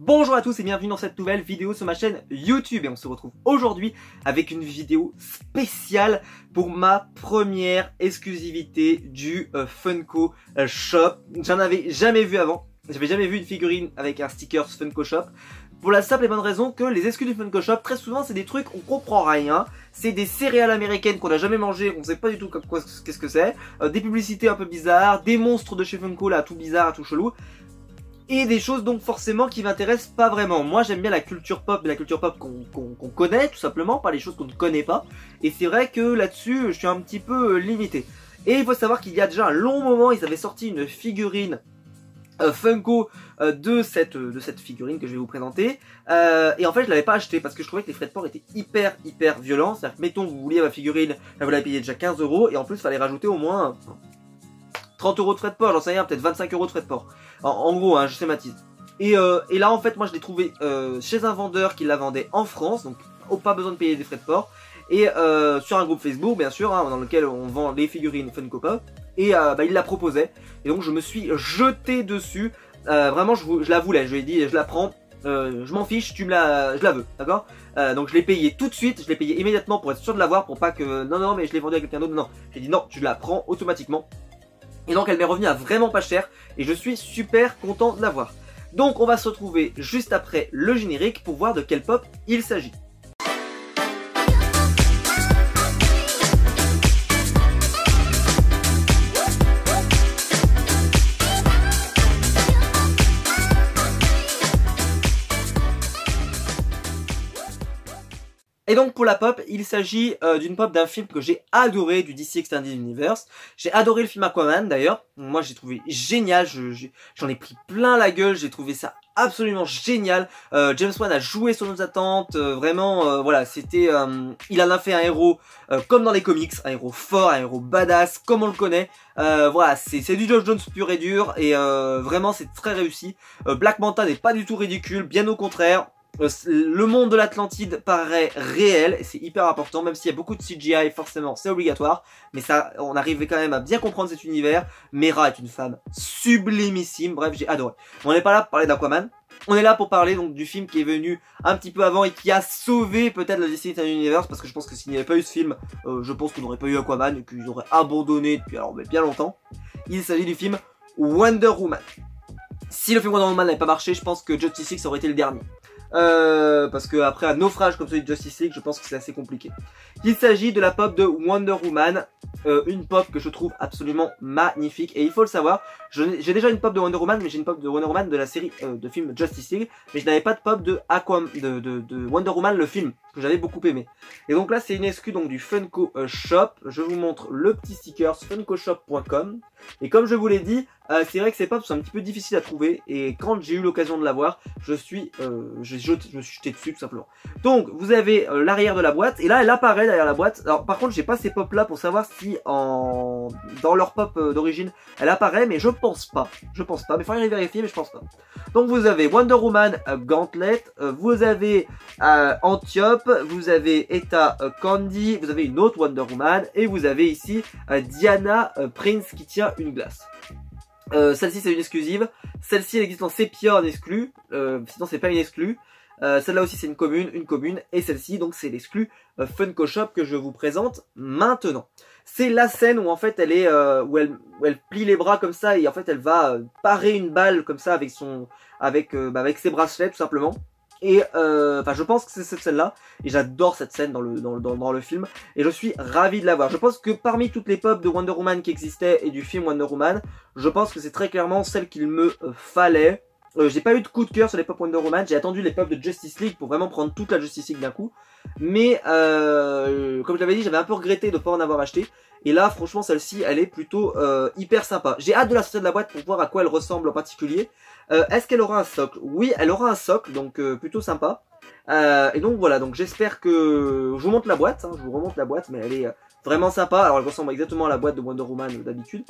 Bonjour à tous et bienvenue dans cette nouvelle vidéo sur ma chaîne YouTube. Et on se retrouve aujourd'hui avec une vidéo spéciale pour ma première exclusivité du euh, Funko euh, Shop. J'en avais jamais vu avant, j'avais jamais vu une figurine avec un sticker Funko Shop. Pour la simple et bonne raison que les exclus du Funko Shop, très souvent c'est des trucs on comprend rien, c'est des céréales américaines qu'on n'a jamais mangé, on sait pas du tout qu'est-ce que c'est, euh, des publicités un peu bizarres, des monstres de chez Funko là tout bizarre, tout chelou et des choses donc forcément qui m'intéressent pas vraiment. Moi j'aime bien la culture pop, la culture pop qu'on connaît tout simplement, pas les choses qu'on ne connaît pas. Et c'est vrai que là-dessus je suis un petit peu euh, limité. Et il faut savoir qu'il y a déjà un long moment, ils avaient sorti une figurine euh, Funko euh, de cette de cette figurine que je vais vous présenter et en fait je l'avais pas acheté parce que je trouvais que les frais de port étaient hyper hyper violents c'est à dire que mettons vous vouliez ma figurine vous l'avez payé déjà 15 euros et en plus il fallait rajouter au moins 30 euros de frais de port, j'en sais rien, peut-être 25 euros de frais de port. En, gros, hein, je schématise. Et, euh, et là, en fait, moi, je l'ai trouvé euh, chez un vendeur qui la vendait en France, donc pas besoin de payer des frais de port. Et euh, sur un groupe Facebook, bien sûr, hein, dans lequel on vend les figurines Funko Pop. Et bah, il la proposait. Et donc, je me suis jeté dessus. vraiment, je, je, la voulais. Je lui ai dit, je la prends. je m'en fiche, tu me la, je la veux, d'accord? Donc je l'ai payé tout de suite, je l'ai payé immédiatement pour être sûr de l'avoir, pour pas que non non mais je l'ai vendu à quelqu'un d'autre. Non, j'ai dit non, tu la prends automatiquement. Et donc elle m'est revenue à vraiment pas cher et je suis super content de l'avoir. Donc on va se retrouver juste après le générique pour voir de quel pop il s'agit. Et donc pour la pop, il s'agit euh, d'une pop d'un film que j'ai adoré du DC Extended Universe. J'ai adoré le film Aquaman d'ailleurs. Moi j'ai trouvé génial, j'en ai pris plein la gueule, j'ai trouvé ça absolument génial. Euh, James Wan a joué sur nos attentes, euh, vraiment voilà, c'était il en a fait un héros comme dans les comics, un héros fort, un héros badass comme on le connaît. voilà, c'est du Josh Jones pur et dur et vraiment c'est très réussi. Black Manta n'est pas du tout ridicule, bien au contraire. Euh, le monde de l'Atlantide paraît réel, c'est hyper important, même s'il y a beaucoup de CGI, forcément, c'est obligatoire, mais ça, on arrivait quand même à bien comprendre cet univers. Mera est une femme sublimissime, bref, j'ai adoré. On n'est pas là pour parler d'Aquaman, on est là pour parler donc du film qui est venu un petit peu avant et qui a sauvé peut-être la DC Universe parce que je pense que s'il n'y avait pas eu ce film, euh, je pense qu'on n'aurait pas eu Aquaman et qu'ils auraient abandonné depuis alors bien longtemps. Il s'agit du film Wonder Woman. Si le film Wonder Woman n'avait pas marché, je pense que Justice League aurait été le dernier. Euh, parce que après un naufrage comme celui de Justice League, je pense que c'est assez compliqué. Il s'agit de la pop de Wonder Woman, euh, une pop que je trouve absolument magnifique. Et il faut le savoir, j'ai déjà une pop de Wonder Woman, mais j'ai une pop de Wonder Woman de la série euh, de film Justice League, mais je n'avais pas de pop de Aquam, de, de, de, Wonder Woman le film j'avais beaucoup aimé. Et donc là, c'est une excuse donc du Funko Shop. Je vous montre le petit sticker funkoshop.com. Et comme je vous l'ai dit, euh, c'est vrai que ces pops sont un petit peu difficiles à trouver et quand j'ai eu l'occasion de l'avoir, je suis, euh, je, je, me suis jeté dessus tout simplement. Donc vous avez euh, l'arrière de la boîte et là elle apparaît derrière la boîte. Alors par contre j'ai pas ces pops là pour savoir si en dans leur pop euh, d'origine elle apparaît, mais je pense pas, je pense pas. Mais faut aller vérifier, mais je pense pas. Donc vous avez Wonder Woman Gauntlet, vous avez Antiope, vous avez Eta Candy, vous avez une autre Wonder Woman et vous avez ici Diana Prince qui tient une glace. Euh, celle-ci c'est une exclusive. Celle-ci elle existe en sépia en exclu. Euh, sinon c'est pas une exclue. Euh, celle-là aussi c'est une commune, une commune. Et celle-ci donc c'est l'exclu Funko Shop que je vous présente maintenant. C'est la scène où en fait elle est où elle, où elle plie les bras comme ça et en fait elle va parer une balle comme ça avec son avec bah, avec ses bracelets tout simplement. Et euh, enfin, je pense que c'est cette scène-là, et j'adore cette scène dans le, dans, dans, le film, et je suis ravi de la voir. Je pense que parmi toutes les pop de Wonder Woman qui existaient et du film Wonder Woman, je pense que c'est très clairement celle qu'il me euh, fallait. Euh, j'ai pas eu de coup de cœur sur les pop Wonder Woman, j'ai attendu les pop de Justice League pour vraiment prendre toute la Justice League d'un coup. Mais euh, comme je l'avais dit, j'avais un peu regretté de ne pas en avoir acheté. Et là, franchement, celle-ci, elle est plutôt euh, hyper sympa. J'ai hâte de la sortir de la boîte pour voir à quoi elle ressemble en particulier. Euh, Est-ce qu'elle aura un socle? Oui, elle aura un socle, donc euh, plutôt sympa. Euh, et donc voilà, donc j'espère que... Je vous montre la boîte, hein, je vous remonte la boîte, mais elle est vraiment sympa. Alors elle ressemble exactement à la boîte de Wonder Woman d'habitude.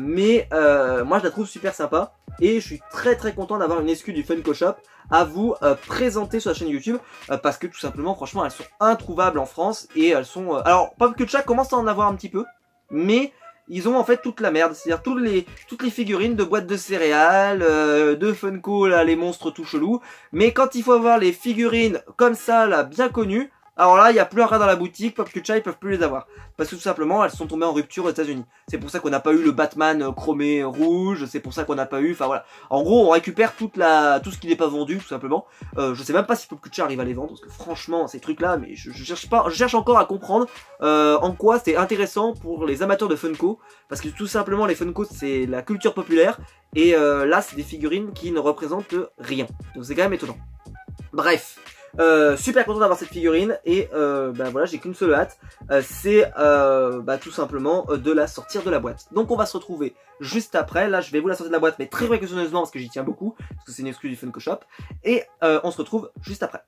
mais moi, je la trouve super sympa. Et je suis très très content d'avoir une excuse du Funko Shop à vous présenter sur la chaîne YouTube. parce que tout simplement, franchement, elles sont introuvables en France. Et elles sont... alors, Pop Culture commence à en avoir un petit peu. Mais ils ont en fait toute la merde, c'est-à-dire toutes les, toutes les figurines de boîtes de céréales, euh, de Funko, là, les monstres tout chelous. Mais quand il faut avoir les figurines comme ça, là, bien connues, alors là, il n'y a plus rien dans la boutique, Pop Culture, ils peuvent plus les avoir. Parce que tout simplement, elles sont tombées en rupture aux États-Unis. C'est pour ça qu'on n'a pas eu le Batman euh, chromé rouge, c'est pour ça qu'on n'a pas eu, enfin voilà. En gros, on récupère tout ce qui n'est pas vendu, tout simplement. Euh, je sais même pas si Pop Culture arrive à les vendre, parce que franchement, ces trucs-là, mais je, cherche pas, je cherche encore à comprendre euh, en quoi c'est intéressant pour les amateurs de Funko, parce que tout simplement, les Funko, c'est la culture populaire, et euh, là, c'est des figurines qui ne représentent rien. Donc c'est quand même étonnant. Bref. Euh, super content d'avoir cette figurine et euh, bah voilà j'ai qu'une seule hâte. Euh, c'est euh, bah, tout simplement euh, de la sortir de la boîte. Donc on va se retrouver juste après. Là je vais vous la sortir de la boîte mais très précautionneusement parce que j'y tiens beaucoup parce que c'est une excuse du Funko Shop. Et on se retrouve juste après.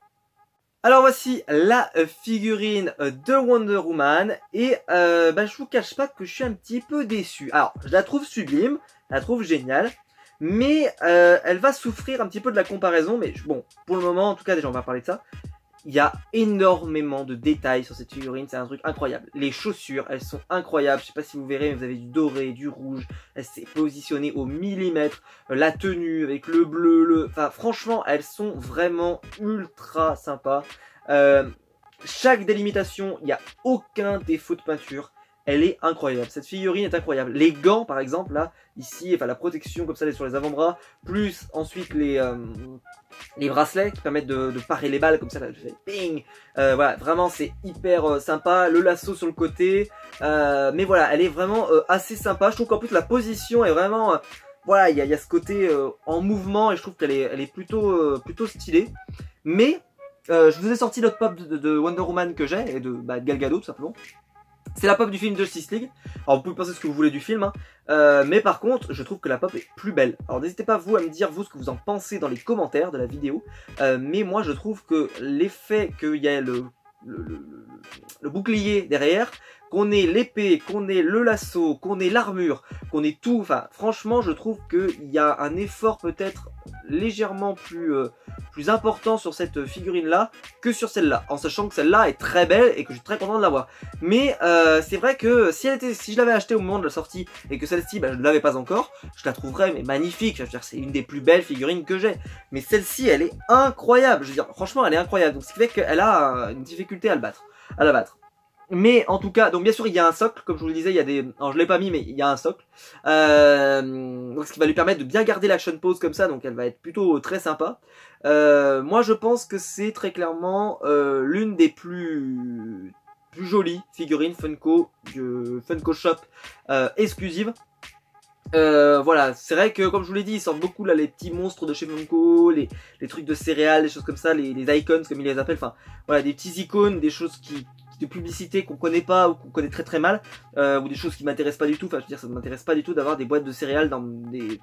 Alors voici la figurine de Wonder Woman. Et bah, je vous cache pas que je suis un petit peu déçu. Alors je la trouve sublime je la trouve géniale mais euh, elle va souffrir un petit peu de la comparaison, mais bon, pour le moment, en tout cas, déjà on va parler de ça. Il y a énormément de détails sur cette figurine, c'est un truc incroyable. Les chaussures, elles sont incroyables. Je sais pas si vous verrez, mais vous avez du doré, du rouge. Elle s'est positionnée au millimètre. La tenue avec le bleu, le. Enfin, franchement, elles sont vraiment ultra sympas. Euh, chaque délimitation, il n'y a aucun défaut de peinture elle est incroyable. Cette figurine est incroyable. Les gants, par exemple, là, ici, enfin la protection comme ça sur les avant-bras, plus ensuite les euh, les bracelets qui permettent de, parer les balles comme ça, là, ping. Euh, voilà, vraiment c'est hyper euh, sympa. Le lasso sur le côté, mais voilà, elle est vraiment assez sympa. Je trouve qu'en plus la position est vraiment, voilà, il y a, ce côté en mouvement et je trouve qu'elle est, elle est plutôt plutôt stylée. Mais je vous ai sorti l'autre pop de, Wonder Woman que j'ai et de, bah, Gal Gadot tout simplement. C'est la pop du film Justice League. Alors vous pouvez penser ce que vous voulez du film, hein. euh, mais par contre, je trouve que la pop est plus belle. Alors n'hésitez pas vous à me dire vous ce que vous en pensez dans les commentaires de la vidéo. Euh, mais moi je trouve que l'effet qu'il y a le, le, bouclier derrière, qu'on ait l'épée, qu'on ait le lasso, qu'on ait l'armure, qu'on ait tout, enfin franchement je trouve qu'il y a un effort peut-être légèrement plus, euh, plus important sur cette figurine là que sur celle-là, en sachant que celle-là est très belle et que je suis très content de l'avoir. Mais euh, c'est vrai que si elle était, si je l'avais acheté au moment de la sortie et que celle-ci bah, je ne l'avais pas encore, je la trouverais magnifique. Je veux dire c'est une des plus belles figurines que j'ai. Mais celle-ci elle est incroyable. Je veux dire franchement elle est incroyable. Donc ce qui fait qu'elle a une difficulté à le battre, à la battre. Mais en tout cas, donc bien sûr il y a un socle, comme je vous le disais, il y a des, alors je l'ai pas mis, mais il y a un socle, euh, donc ce qui va lui permettre de bien garder l'action pose comme ça, donc elle va être plutôt très sympa. Euh, moi je pense que c'est très clairement euh, l'une des plus plus jolies figurines Funko de Funko Shop euh, exclusive. Euh, voilà, c'est vrai que comme je vous l'ai dit, ils sortent beaucoup là les petits monstres de chez Funko, les, les trucs de céréales, des choses comme ça, les, les icons comme ils les appellent, enfin voilà, des petits icônes, des choses qui, de publicité qu'on connaît pas ou qu'on connaît très très mal, euh, ou des choses qui m'intéressent pas du tout. Enfin, je veux dire, ça ne m'intéresse pas du tout d'avoir des boîtes de céréales dans des,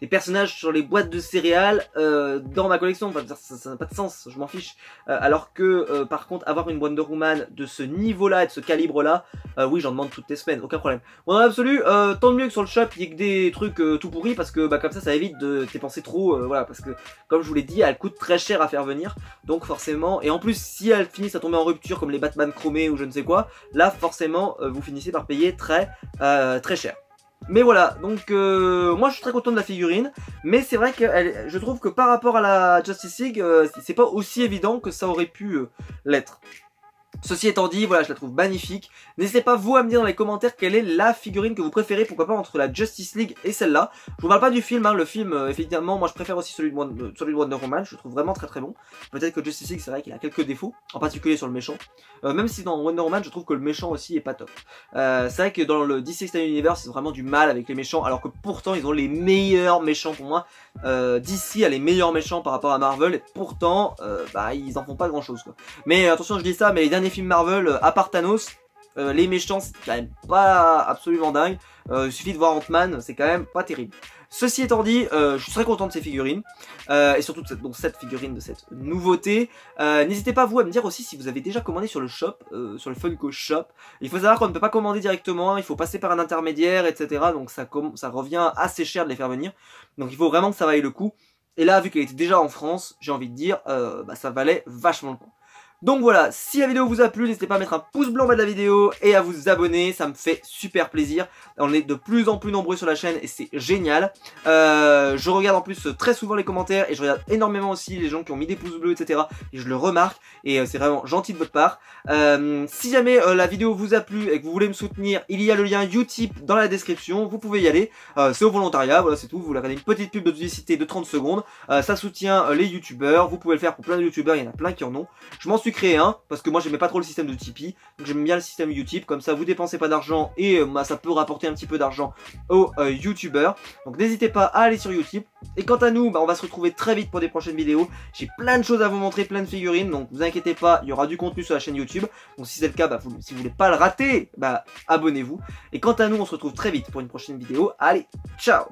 des, personnages sur les boîtes de céréales euh, dans ma collection. Enfin, ça n'a pas de sens, je m'en fiche. Euh, alors que, par contre, avoir une Wonder Woman de ce niveau-là et de ce calibre-là, oui, j'en demande toutes les semaines, aucun problème. Bon, dans l'absolu, tant mieux que sur le shop, il y ait que des trucs tout pourris parce que, bah, comme ça, ça évite de dépenser trop. voilà, parce que, comme je vous l'ai dit, elle coûte très cher à faire venir. Donc, forcément, et en plus, si elle finit à tomber en rupture comme les Batman chromé ou je ne sais quoi, là forcément euh, vous finissez par payer très euh, très cher. Mais voilà, donc euh, moi je suis très content de la figurine, mais c'est vrai que je trouve que par rapport à la Justice League, c'est pas aussi évident que ça aurait pu l'être. Ceci étant dit, voilà, je la trouve magnifique. N'hésitez pas vous à me dire dans les commentaires quelle est la figurine que vous préférez, pourquoi pas entre la Justice League et celle-là. Je vous parle pas du film, hein, le film, euh, effectivement, moi je préfère aussi celui de, Wonder, euh, celui de Wonder Woman, je le trouve vraiment très très bon. Peut-être que Justice League, c'est vrai qu'il a quelques défauts, en particulier sur le méchant. Euh, même si dans Wonder Woman, je trouve que le méchant aussi est pas top. c'est vrai que dans le DC Extended Universe, ils ont vraiment du mal avec les méchants, alors que pourtant ils ont les meilleurs méchants pour moi. DC a les meilleurs méchants par rapport à Marvel, et pourtant, bah ils en font pas grand chose. Mais attention, je dis ça, mais les derniers films Marvel, euh, à part Thanos, euh, les méchants c'est quand même pas absolument dingue. Euh, il suffit de voir Ant-Man, c'est quand même pas terrible. Ceci étant dit, je suis très content de ces figurines et surtout de cette, donc cette figurine de cette nouveauté. N'hésitez pas vous à me dire aussi si vous avez déjà commandé sur le shop, sur le Funko Shop. Il faut savoir qu'on ne peut pas commander directement, il faut passer par un intermédiaire, etc. Donc ça, ça revient assez cher de les faire venir. Donc il faut vraiment que ça vaille le coup. Et là, vu qu'elle était déjà en France, j'ai envie de dire, bah, ça valait vachement le coup. Donc voilà, si la vidéo vous a plu, n'hésitez pas à mettre un pouce bleu en bas de la vidéo et à vous abonner, ça me fait super plaisir. On est de plus en plus nombreux sur la chaîne et c'est génial. Euh, je regarde en plus très souvent les commentaires et je regarde énormément aussi les gens qui ont mis des pouces bleus, etc. Et je le remarque et euh, c'est vraiment gentil de votre part. Euh, si jamais la vidéo vous a plu et que vous voulez me soutenir, il y a le lien Utip dans la description, vous pouvez y aller. c'est au volontariat, voilà c'est tout, vous regardez une petite pub de publicité de 30 secondes. ça soutient les youtubeurs, vous pouvez le faire pour plein de youtubeurs, il y en a plein qui en ont. Je m'en suis créé un, parce que moi j'aimais pas trop le système de Tipeee, donc j'aime bien le système Utip, comme ça vous dépensez pas d'argent et euh, bah, ça peut rapporter un petit peu d'argent aux euh, youtubeurs. Donc n'hésitez pas à aller sur Utip. Et quant à nous, bah, on va se retrouver très vite pour des prochaines vidéos. J'ai plein de choses à vous montrer, plein de figurines, donc vous inquiétez pas, il y aura du contenu sur la chaîne YouTube. Donc si c'est le cas, bah, si vous voulez pas le rater, bah abonnez-vous. Et quant à nous, on se retrouve très vite pour une prochaine vidéo. Allez, ciao